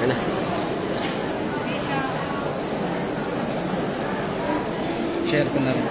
Ayan na. Share ko na rin.